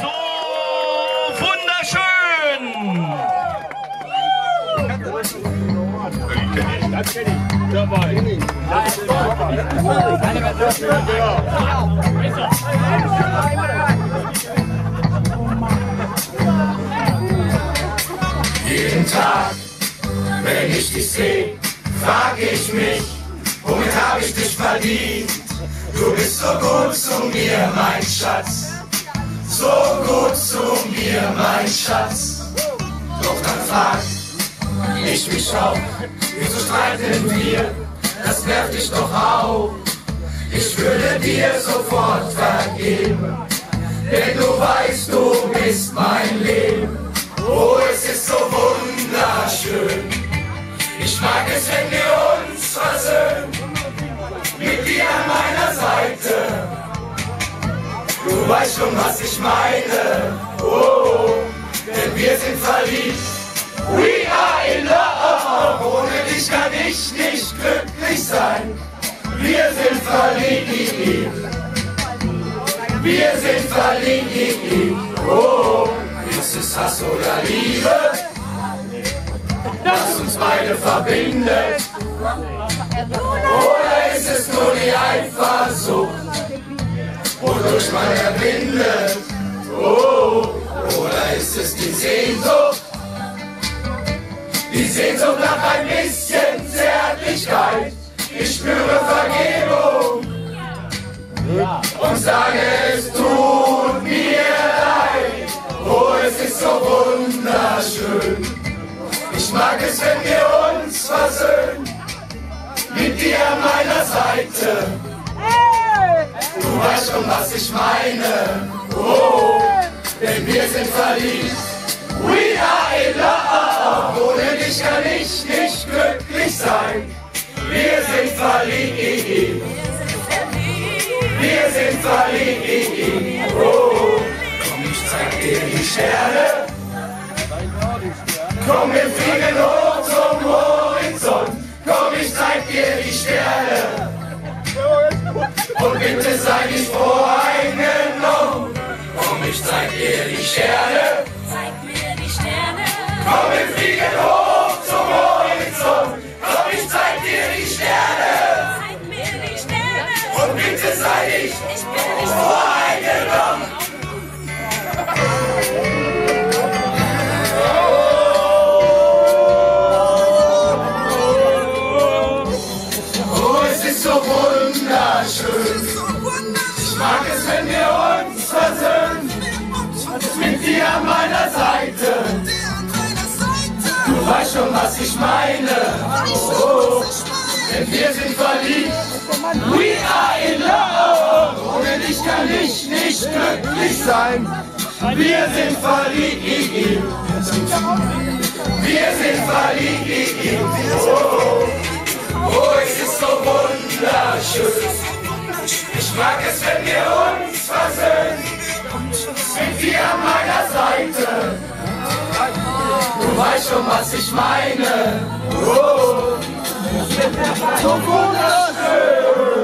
So wunderschön. Das kenne ich. Dabei. Jeden Tag, wenn ich dich sehe, frag ich mich, womit hab ich dich verdient? Du bist so gut zu mir, mein Schatz. So gut zu mir, mein Schatz. Doch dann frag ich mich auch, wieso streiten wir? Das nervt dich doch auch. Ich würde dir sofort vergeben, denn du weißt, du bist mein Leben. Oh, es ist so wunderschön. Ich mag es, wenn wir Du weißt schon, was ich meine. Oh, denn wir sind verliebt. We are in love. Ohne dich kann ich nicht glücklich sein. Wir sind verliebt. Wir sind verliebt. Oh, ist es Hass oder Liebe? Das uns beide verbindet. Oder ist es nur die Eifersucht, wodurch man erbindet? Oh, oder ist es die Sehnsucht? Die Sehnsucht nach ein bisschen Zärtlichkeit. Ich spüre Vergebung und sage, es tut mir leid. Oh, es ist so wunderschön. Ich mag es, wenn wir uns versöhnen. Mit dir an meiner Seite. Schon, was ich meine. Oh, denn wir sind verliebt. We are in love. Ohne dich kann ich nicht glücklich sein. Wir sind verliebt. Wir sind verliebt. Oh, komm, ich zeig dir die Sterne. Komm, wir fliegen hoch zum Horizont. Komm, ich zeig dir die Sterne. Die Sterne. Zeig mir die Sterne. Komm, wir fliegen hoch zum Horizont. Komm, ich zeig dir die Sterne. Zeig mir die Sterne. Und bitte sei nicht Ich bin nicht voreingenommen. Oh, es ist so wunderschön. Ich mag es, wenn Weißt schon, was ich meine. Oh, denn wir sind verliebt. We are in love. Ohne dich kann ich nicht glücklich sein. Wir sind verliebt. Wir sind verliebt. Oh, oh, es ist so wunderschön. Ich mag es, wenn wir uns versöhnen. Mit dir an meiner Seite. Weißt schon, was ich meine. Oh, so wunderschön.